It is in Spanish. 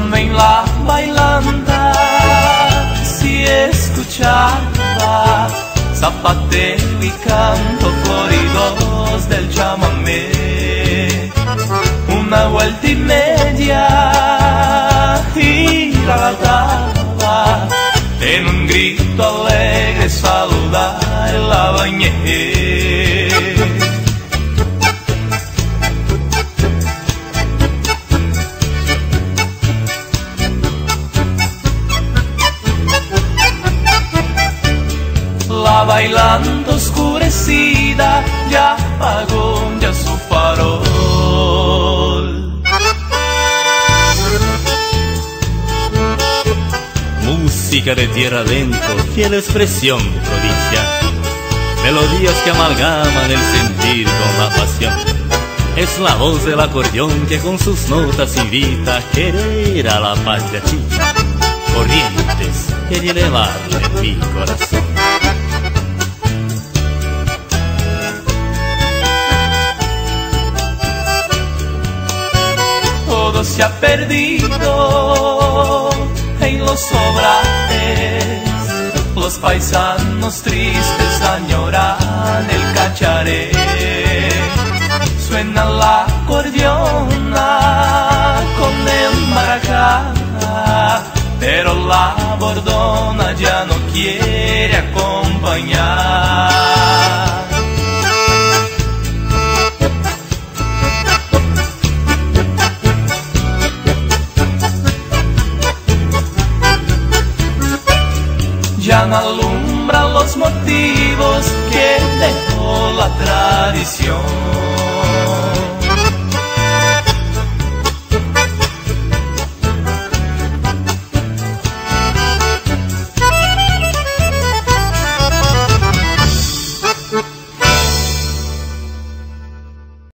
en la bailanta si escuchaba zapateo y canto floridos del chamamé. Una vuelta y media y la en un grito alegre saludar la bañé. La bailando oscurecida ya apagó ya su farol. Música de tierra adentro, fiel expresión de provincia. Melodías que amalgaman el sentir con la pasión. Es la voz del acordeón que con sus notas invita a querer a la patria chica. Corrientes quería elevarle mi corazón. Se ha perdido en los sobrajes. Los paisanos tristes añoran el cacharé. Suena la acordeona con el maracá, pero la bordona ya no quiere acompañar. Alumbra los motivos que dejó la tradición.